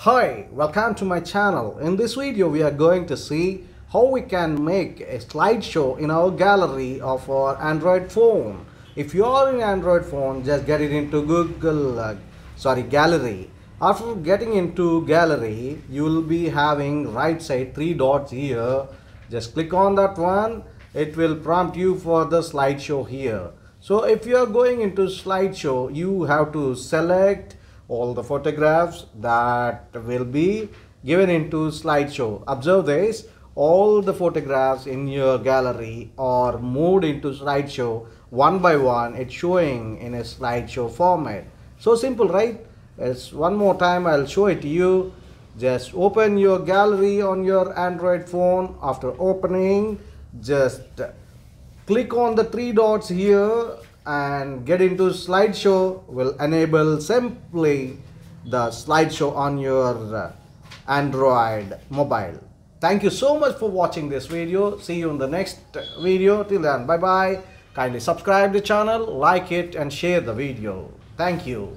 Hi, welcome to my channel. In this video, we are going to see how we can make a slideshow in our gallery of our Android phone. If you are in Android phone, just get it into Google, uh, sorry, gallery. After getting into gallery, you will be having right side three dots here. Just click on that one. It will prompt you for the slideshow here. So if you are going into slideshow, you have to select all the photographs that will be given into slideshow. Observe this, all the photographs in your gallery are moved into slideshow one by one. It's showing in a slideshow format. So simple, right? It's one more time, I'll show it to you. Just open your gallery on your Android phone. After opening, just click on the three dots here and get into slideshow will enable simply the slideshow on your uh, android mobile. Thank you so much for watching this video. See you in the next video. Till then bye bye kindly subscribe the channel like it and share the video. Thank you